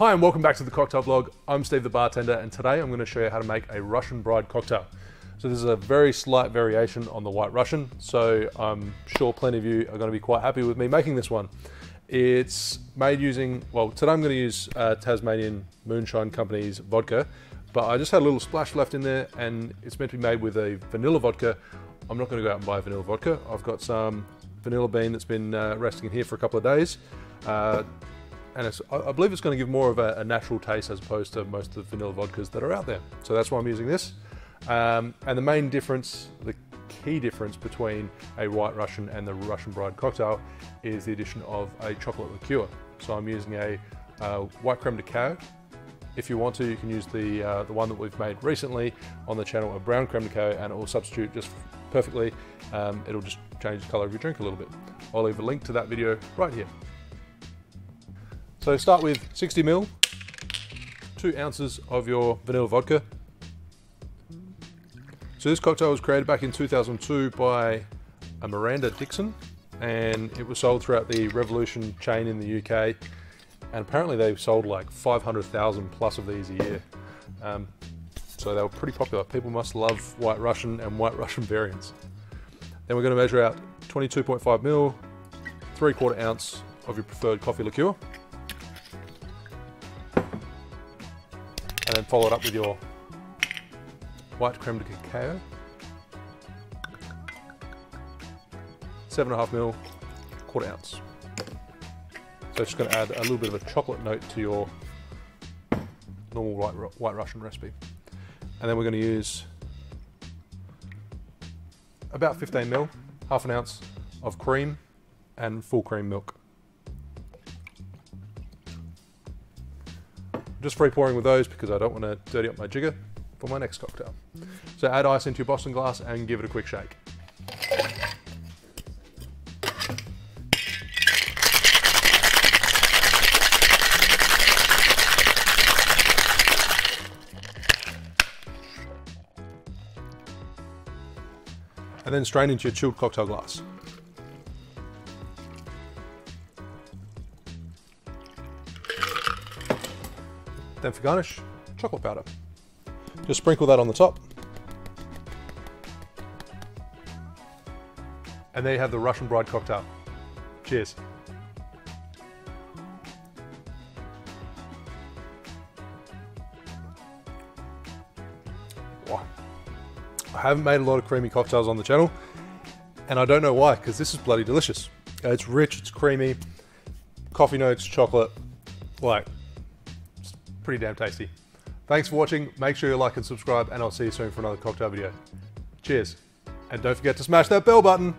Hi and welcome back to the cocktail vlog. I'm Steve the bartender and today I'm going to show you how to make a Russian bride cocktail. So this is a very slight variation on the white Russian, so I'm sure plenty of you are going to be quite happy with me making this one. It's made using, well today I'm going to use uh, Tasmanian Moonshine Company's vodka, but I just had a little splash left in there and it's meant to be made with a vanilla vodka. I'm not going to go out and buy vanilla vodka. I've got some vanilla bean that's been uh, resting in here for a couple of days. Uh, and I believe it's going to give more of a, a, natural taste as opposed to most of the vanilla vodkas that are out there. So that's why I'm using this. Um, and the main difference, the key difference between a White Russian and the Russian Bride cocktail is the addition of a chocolate liqueur. So I'm using a uh, white creme de cacao. If you want to, you can use the, uh, the one that we've made recently on the channel, a brown creme de cacao, and it will substitute just perfectly. Um, it'll just change the color of your drink a little bit. I'll leave a link to that video right here. So start with 60 ml, two ounces of your vanilla vodka. So this cocktail was created back in 2002 by a Miranda Dickson and it was sold throughout the Revolution chain in the UK and apparently they've sold like 500,000 plus of these a year. Um, so they were pretty popular. People must love White Russian and White Russian variants. Then we're going to measure out 22.5 ml, three quarter ounce of your preferred coffee liqueur. And then follow it up with your white creme de cacao. Seven and a half mil, quarter ounce. So it's just going to add a little bit of a chocolate note to your normal white, white Russian recipe. And then we're going to use about 15 mil, half an ounce of cream and full cream milk. Just free pouring with those because I don't want to dirty up my jigger for my next cocktail. So add ice into your Boston glass and give it a quick shake. And then strain into your chilled cocktail glass. Then for garnish, chocolate powder. Just sprinkle that on the top. And there you have the Russian Bride cocktail. Cheers. I haven't made a lot of creamy cocktails on the channel, and I don't know why, because this is bloody delicious. It's rich, it's creamy, coffee notes, chocolate, like pretty damn tasty. Thanks for watching. Make sure you like and subscribe, and I'll see you soon for another cocktail video. Cheers. And don't forget to smash that bell button.